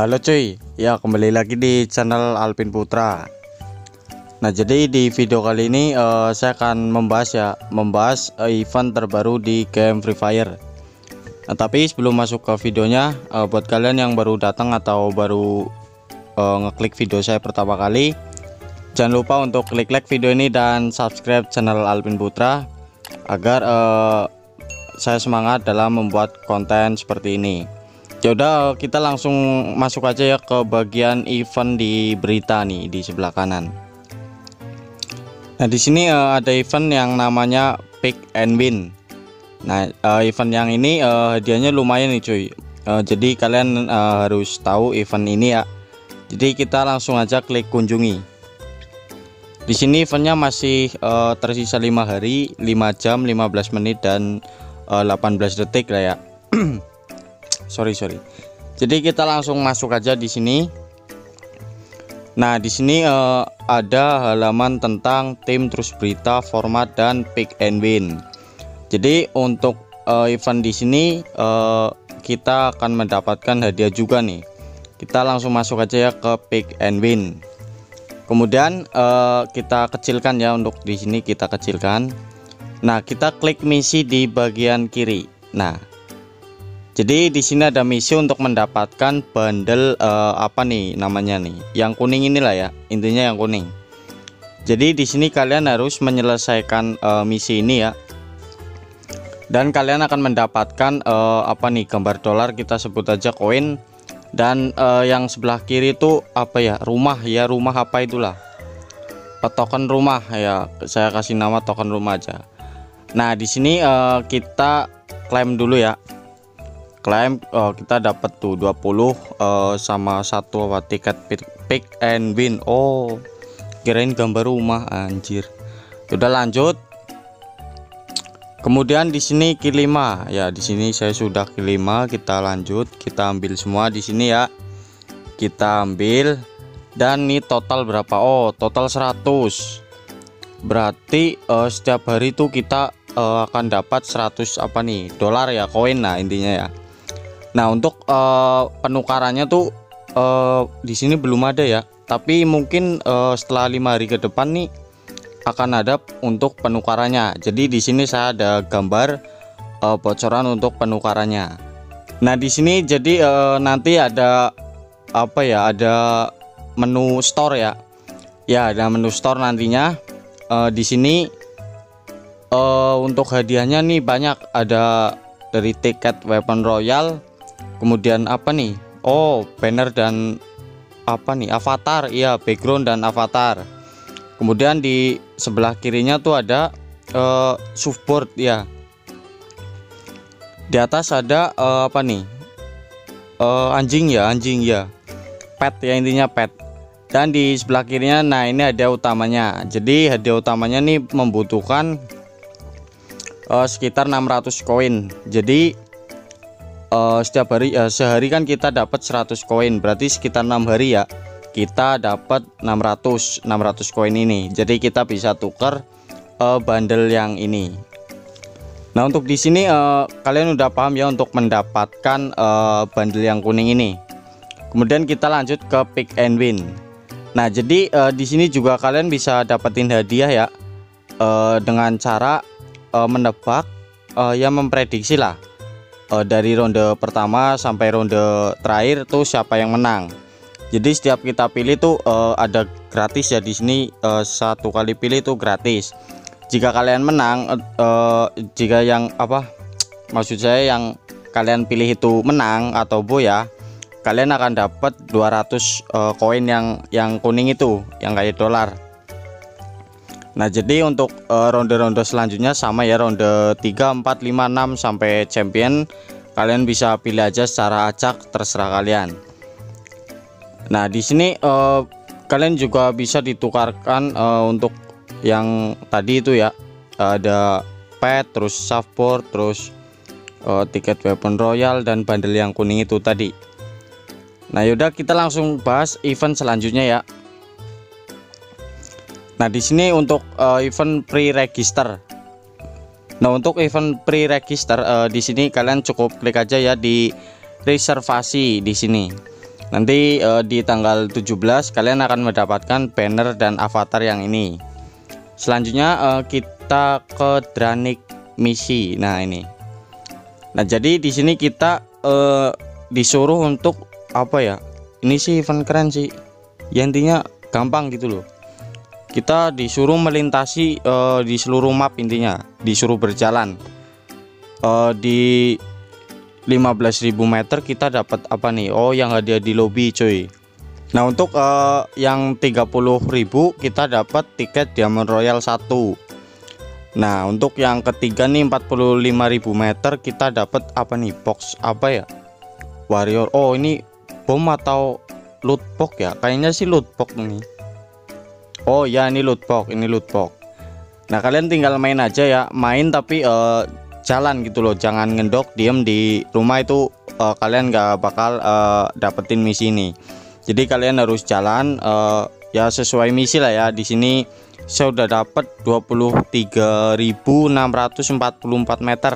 Halo cuy, ya kembali lagi di channel Alvin Putra. Nah jadi di video kali ini uh, saya akan membahas ya, membahas uh, event terbaru di game Free Fire. Nah tapi sebelum masuk ke videonya, uh, buat kalian yang baru datang atau baru uh, ngeklik video saya pertama kali, jangan lupa untuk klik like video ini dan subscribe channel Alvin Putra agar uh, saya semangat dalam membuat konten seperti ini. Yaudah kita langsung masuk aja ya ke bagian event di berita nih di sebelah kanan. Nah di sini uh, ada event yang namanya Pick and Win. Nah uh, event yang ini uh, hadiahnya lumayan nih cuy. Uh, jadi kalian uh, harus tahu event ini ya. Jadi kita langsung aja klik kunjungi. Di sini eventnya masih uh, tersisa lima hari, 5 jam, 15 menit dan uh, 18 detik lah ya. sorry sorry. Jadi kita langsung masuk aja di sini. Nah di sini uh, ada halaman tentang tim terus berita format dan pick and win. Jadi untuk uh, event di sini uh, kita akan mendapatkan hadiah juga nih. Kita langsung masuk aja ya ke pick and win. Kemudian uh, kita kecilkan ya untuk di sini kita kecilkan. Nah kita klik misi di bagian kiri. Nah jadi di sini ada misi untuk mendapatkan bundle uh, apa nih namanya nih? Yang kuning inilah ya, intinya yang kuning. Jadi di sini kalian harus menyelesaikan uh, misi ini ya. Dan kalian akan mendapatkan uh, apa nih gambar dolar kita sebut aja koin dan uh, yang sebelah kiri itu apa ya rumah ya rumah apa itulah token rumah ya saya kasih nama token rumah aja nah di sini uh, kita klaim dulu ya klaim uh, kita dapat tuh 20 uh, eh, sama satu tiket pick, and win. Oh kirain gambar rumah anjir. Udah lanjut. Kemudian di sini kilima ya di sini saya sudah kilima kita lanjut. Kita ambil semua di sini ya. Kita ambil. Dan ini total berapa? Oh total 100 berarti uh, setiap hari itu kita uh, akan dapat 100 apa nih? Dolar ya koin nah intinya ya Nah untuk uh, penukarannya tuh uh, di sini belum ada ya. Tapi mungkin uh, setelah lima hari ke depan nih akan ada untuk penukarannya. Jadi di sini saya ada gambar uh, bocoran untuk penukarannya. Nah di sini jadi uh, nanti ada apa ya? Ada menu store ya. Ya ada menu store nantinya. Uh, di sini uh, untuk hadiahnya nih banyak ada dari tiket weapon royal kemudian apa nih? Oh banner dan apa nih? Avatar. Iya background dan avatar. Kemudian di sebelah kirinya tuh ada uh, support ya. Di atas ada uh, apa nih? Uh, anjing ya anjing ya. Pet ya intinya pet. Dan di sebelah kirinya nah ini ada utamanya. Jadi hadiah utamanya nih membutuhkan uh, sekitar 600 koin. Jadi uh, setiap hari uh, sehari kan kita dapat 100 koin berarti sekitar enam hari ya kita dapat 600 600 koin ini. Jadi kita bisa tukar uh, bundle yang ini. Nah untuk di sini uh, kalian udah paham ya untuk mendapatkan uh, bundle yang kuning ini. Kemudian kita lanjut ke pick and win. Nah jadi uh, di sini juga kalian bisa dapetin hadiah ya uh, dengan cara uh, menebak uh, yang memprediksi lah uh, dari ronde pertama sampai ronde terakhir tuh siapa yang menang. Jadi setiap kita pilih tuh uh, ada gratis ya di sini uh, satu kali pilih tuh gratis. Jika kalian menang, uh, jika yang apa maksud saya yang kalian pilih itu menang atau bu ya, kalian akan dapat 200 koin uh, yang yang kuning itu, yang kayak dolar. Nah jadi untuk eh, ronde-ronde uh, selanjutnya sama ya ronde 3 4 5 6 sampai champion kalian bisa pilih aja secara acak terserah kalian. Nah di sini uh, kalian juga bisa ditukarkan uh, untuk yang tadi itu ya ada pet terus support terus uh, tiket weapon royal dan bundle yang kuning itu tadi. Nah yaudah kita langsung bahas event selanjutnya ya Nah, di sini untuk uh, event pre-register. Nah, untuk event pre-register uh, di sini kalian cukup klik aja ya di reservasi di sini. nanti uh, di tanggal 17 kalian akan mendapatkan banner dan avatar yang ini. Selanjutnya uh, kita ke Dranik misi. Nah ini. Nah jadi di sini kita uh, disuruh untuk apa ya? Ini sih event keren sih. Ya intinya gampang gitu loh kita disuruh melintasi uh, di seluruh map intinya. Disuruh berjalan. Uh, di 15.000 meter kita dapat apa nih? Oh yang ada di lobby cuy. Nah untuk uh, yang 30.000 kita dapat tiket Diamond Royal 1 Nah untuk yang ketiga nih 45.000 meter kita dapat apa nih? Box apa ya? Warrior. Oh ini bom atau loot box ya? Kayaknya sih loot box nih Oh ya ini loot box ini loot box. Nah kalian tinggal main aja ya. Main tapi uh, jalan gitu loh. Jangan ngendok diem di rumah itu uh, kalian nggak bakal uh, dapetin misi ini. Jadi kalian harus jalan uh, ya sesuai misi lah ya. Di sini saya udah dapet 23.644 meter.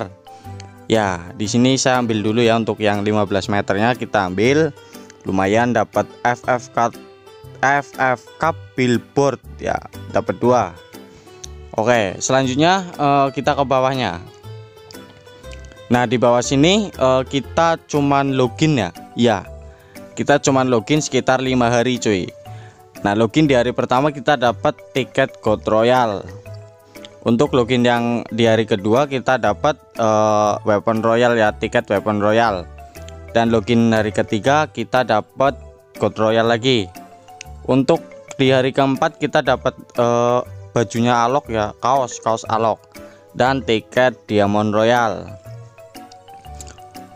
Ya di sini saya ambil dulu ya untuk yang 15 meternya. Kita ambil. Lumayan dapat FF Cup FF Cup billboard. Ya dapat dua. Oke selanjutnya uh, kita ke bawahnya. Nah di bawah sini uh, kita cuman login ya? Ya kita cuman login sekitar lima hari cuy. Nah login di hari pertama kita dapat tiket God Royal. Untuk login yang di hari kedua kita dapat uh, weapon royal ya tiket weapon royal. Dan login hari ketiga kita dapat God Royal lagi Untuk di hari keempat kita dapat uh, bajunya alok ya kaos kaos alok. Dan tiket diamond royal.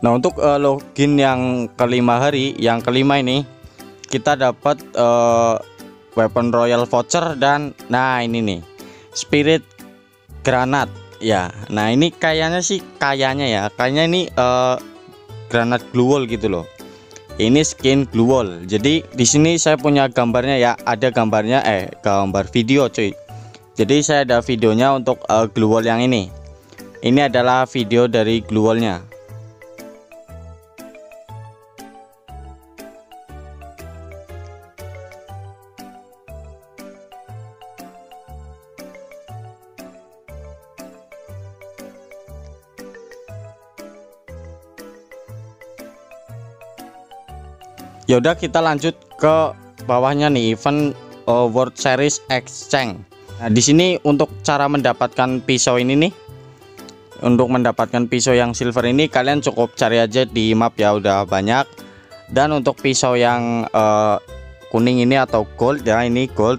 Nah untuk uh, login yang kelima hari yang kelima ini kita dapat uh, weapon royal voucher dan nah ini nih spirit granat. Ya nah ini kayaknya sih kayaknya ya kayaknya ini uh, granat glue wall gitu loh ini skin glue wall. Jadi di sini saya punya gambarnya ya. Ada gambarnya eh gambar video cuy. Jadi saya ada videonya untuk uh, glue wall yang ini. Ini adalah video dari glue wallnya Yaudah kita lanjut ke bawahnya nih event uh, World Series Exchange. Nah, di sini untuk cara mendapatkan pisau ini nih untuk mendapatkan pisau yang silver ini kalian cukup cari aja di map ya udah banyak. Dan untuk pisau yang uh, kuning ini atau gold ya ini gold.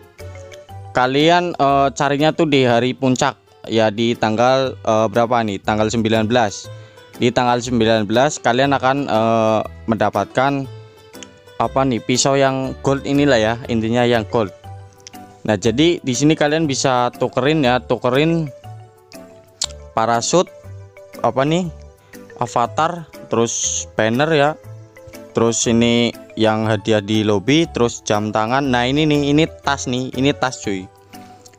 Kalian uh, carinya tuh di hari puncak ya di tanggal uh, berapa nih? Tanggal 19 di tanggal 19 kalian akan uh, mendapatkan apa nih pisau yang gold inilah ya intinya yang gold. Nah jadi di sini kalian bisa tukerin ya tukerin parasut apa nih avatar terus banner ya. Terus ini yang hadiah di lobby terus jam tangan. Nah ini nih ini tas nih ini tas cuy.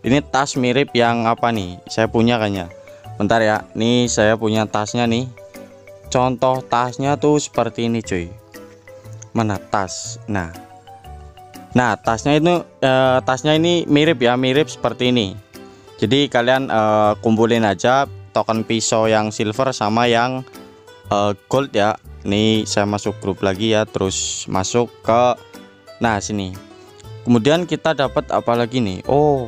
Ini tas mirip yang apa nih saya punya kayaknya. Bentar ya nih saya punya tasnya nih. Contoh tasnya tuh seperti ini cuy mana tas nah nah tasnya itu eh, tasnya ini mirip ya mirip seperti ini. Jadi kalian eh, kumpulin aja token pisau yang silver sama yang eh, gold ya. Ini saya masuk grup lagi ya terus masuk ke nah sini. Kemudian kita dapat apa lagi nih? Oh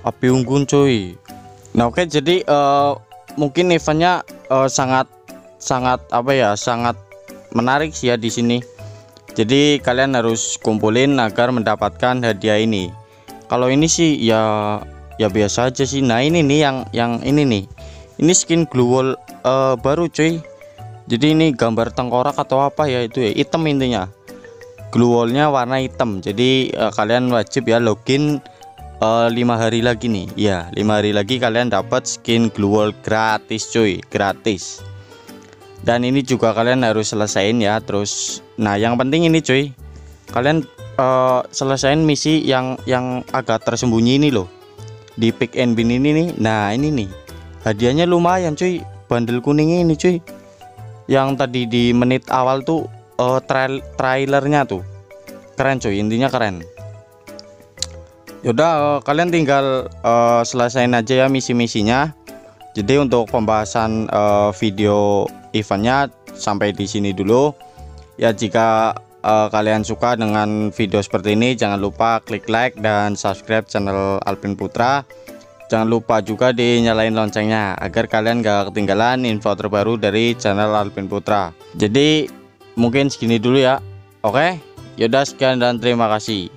api unggun cuy. Nah oke jadi eh, mungkin eventnya eh, sangat sangat apa ya sangat menarik sih ya di sini jadi kalian harus kumpulin agar mendapatkan hadiah ini. Kalau ini sih ya ya biasa aja sih. Nah ini nih yang yang ini nih. Ini skin glue wall uh, baru cuy. Jadi ini gambar tengkorak atau apa ya itu ya? Hitam intinya. Glue wallnya warna hitam. Jadi uh, kalian wajib ya login uh, lima hari lagi nih. Ya lima hari lagi kalian dapat skin glue wall gratis cuy. Gratis dan ini juga kalian harus selesaiin ya terus nah yang penting ini cuy. Kalian uh, selesaiin misi yang yang agak tersembunyi ini loh. Di pick and bin ini nih nah ini nih. Hadiahnya lumayan cuy. Bandel kuning ini cuy. Yang tadi di menit awal tuh uh, trail trailernya tuh. Keren cuy. Intinya keren. Yaudah uh, kalian tinggal uh, selesaiin aja ya misi-misinya. Jadi untuk pembahasan uh, video eventnya sampai di sini dulu. Ya jika uh, kalian suka dengan video seperti ini jangan lupa klik like dan subscribe channel Alvin Putra. Jangan lupa juga dinyalain loncengnya agar kalian gak ketinggalan info terbaru dari channel Alvin Putra. Jadi mungkin segini dulu ya. Oke? Yaudah sekian dan terima kasih